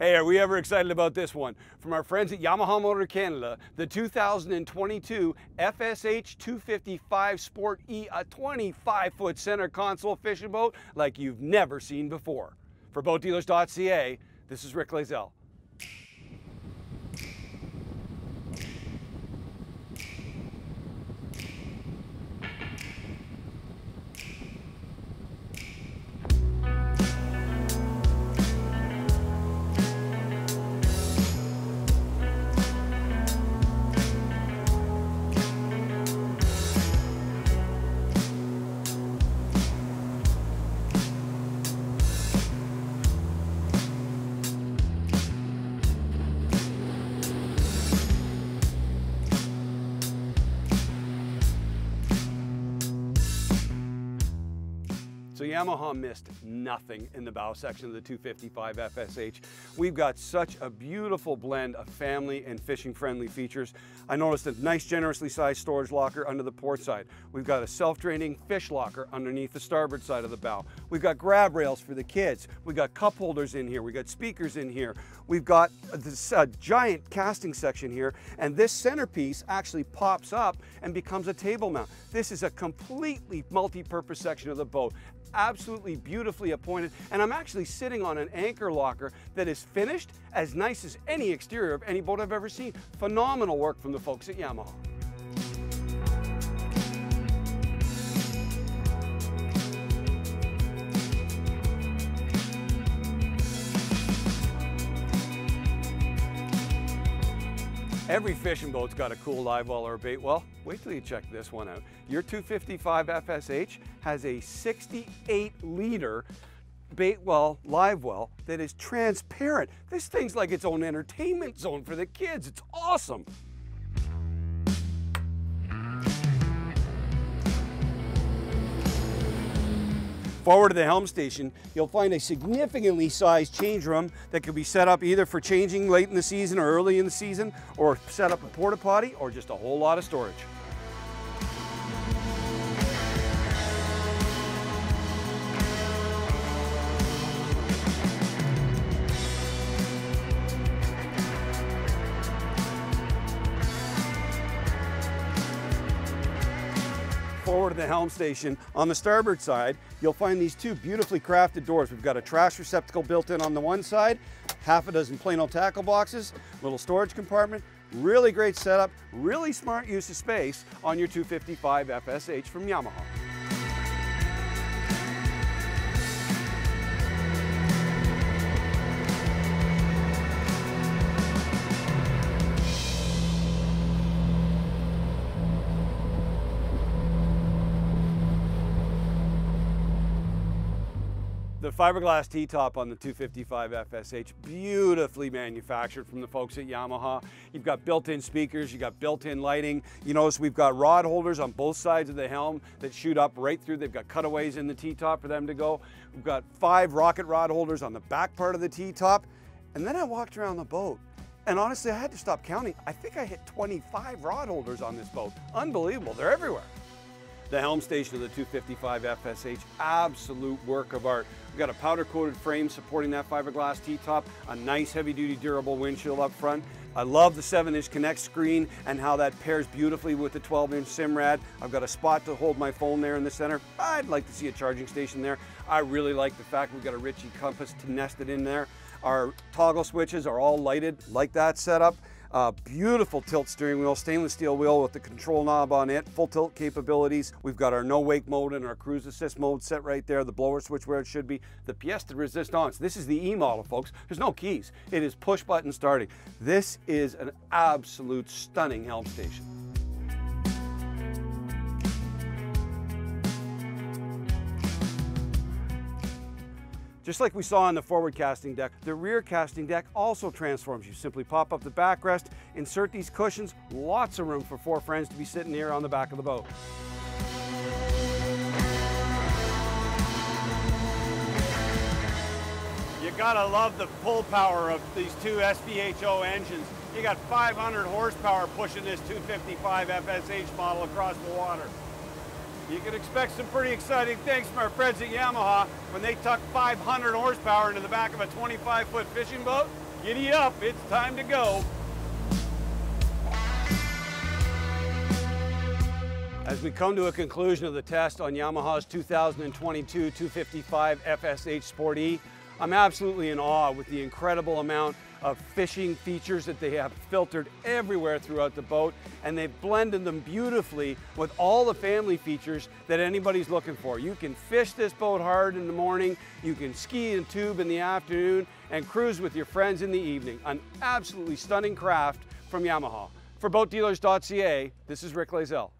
Hey, are we ever excited about this one? From our friends at Yamaha Motor Canada, the 2022 FSH 255 Sport E, a 25 foot center console fishing boat like you've never seen before. For boatdealers.ca, this is Rick Lazell. Yamaha missed nothing in the bow section of the 255 FSH. We've got such a beautiful blend of family and fishing friendly features. I noticed a nice generously sized storage locker under the port side. We've got a self-draining fish locker underneath the starboard side of the bow. We've got grab rails for the kids. We've got cup holders in here. We've got speakers in here. We've got this uh, giant casting section here and this centerpiece actually pops up and becomes a table mount. This is a completely multi-purpose section of the boat absolutely beautifully appointed. And I'm actually sitting on an anchor locker that is finished as nice as any exterior of any boat I've ever seen. Phenomenal work from the folks at Yamaha. Every fishing boat's got a cool live well or bait well. Wait till you check this one out. Your 255 FSH has a 68 liter bait well, live well that is transparent. This thing's like its own entertainment zone for the kids. It's awesome. Forward to the helm station, you'll find a significantly sized change room that can be set up either for changing late in the season or early in the season, or set up a porta potty, or just a whole lot of storage. Forward to the helm station. On the starboard side, you'll find these two beautifully crafted doors. We've got a trash receptacle built in on the one side, half a dozen plain old tackle boxes, little storage compartment, really great setup, really smart use of space on your 255 FSH from Yamaha. The fiberglass T-top on the 255 FSH, beautifully manufactured from the folks at Yamaha. You've got built-in speakers, you've got built-in lighting. You notice we've got rod holders on both sides of the helm that shoot up right through. They've got cutaways in the T-top for them to go. We've got five rocket rod holders on the back part of the T-top. And then I walked around the boat and honestly, I had to stop counting. I think I hit 25 rod holders on this boat. Unbelievable, they're everywhere. The helm station of the 255 FSH, absolute work of art. We've got a powder coated frame supporting that fiberglass T-top, a nice heavy duty durable windshield up front. I love the 7 inch Connext screen and how that pairs beautifully with the 12 inch Simrad. I've got a spot to hold my phone there in the center. I'd like to see a charging station there. I really like the fact we've got a Ritchie compass nested in there. Our toggle switches are all lighted like that setup. Uh, beautiful tilt steering wheel, stainless steel wheel with the control knob on it, full tilt capabilities. We've got our no wake mode and our cruise assist mode set right there, the blower switch where it should be. The pièce de résistance, this is the E model folks. There's no keys. It is push button starting. This is an absolute stunning helm station. Just like we saw on the forward casting deck, the rear casting deck also transforms. You simply pop up the backrest, insert these cushions, lots of room for four friends to be sitting here on the back of the boat. You gotta love the pull power of these two SVHO engines. You got 500 horsepower pushing this 255 FSH model across the water. You can expect some pretty exciting things from our friends at Yamaha when they tuck 500 horsepower into the back of a 25 foot fishing boat. Giddy up, it's time to go. As we come to a conclusion of the test on Yamaha's 2022 255 FSH Sport E, I'm absolutely in awe with the incredible amount of fishing features that they have filtered everywhere throughout the boat and they've blended them beautifully with all the family features that anybody's looking for. You can fish this boat hard in the morning, you can ski and tube in the afternoon and cruise with your friends in the evening. An absolutely stunning craft from Yamaha. For boatdealers.ca, this is Rick Lazell.